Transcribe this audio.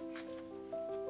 うん。